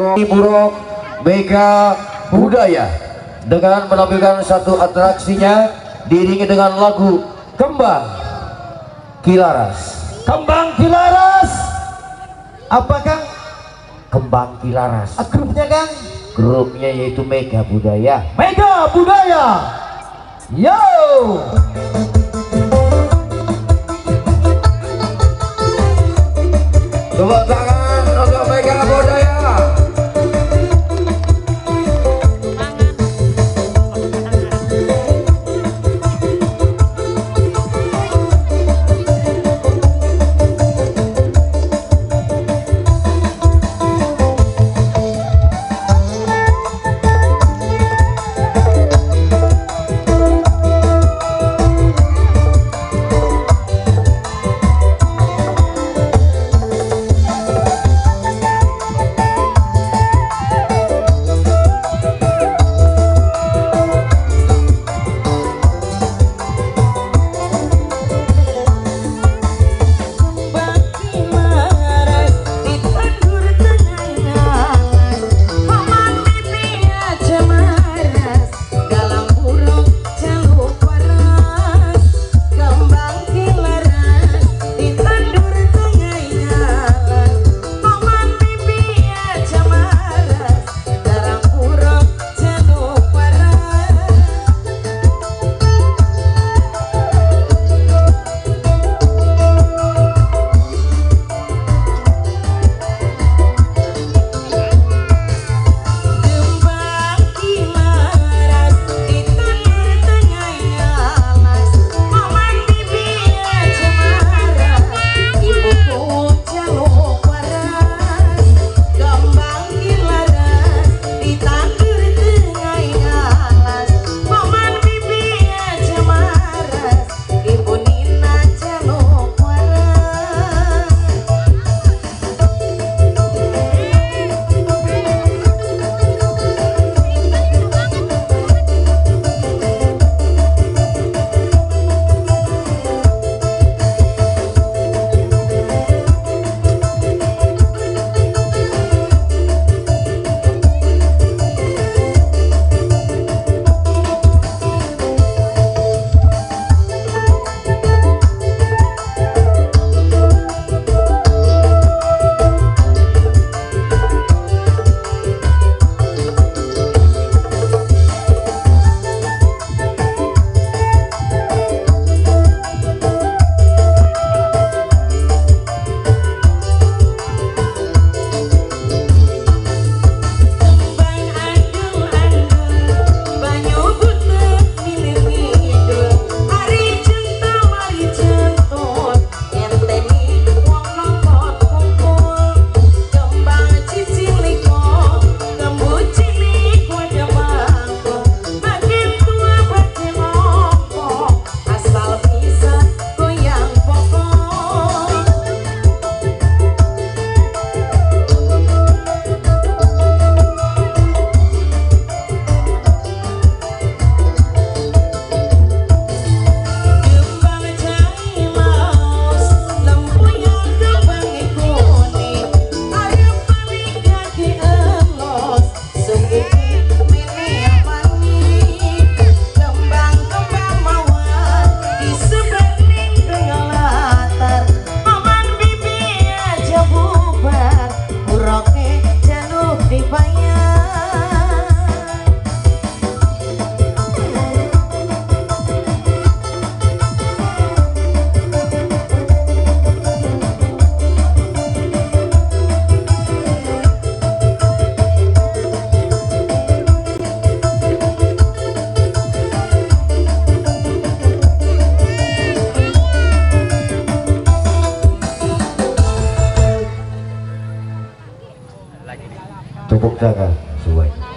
Buruk Mega Budaya dengan menampilkan satu atraksinya diiringi dengan lagu Kembang Kilaras. Kembang Kilaras. Apa Kang? Kembang Kilaras. Ah, Grupnya Kang? Grupnya yaitu Mega Budaya. Mega Budaya. Yo. Tepuk tangan cukup jaga sesuai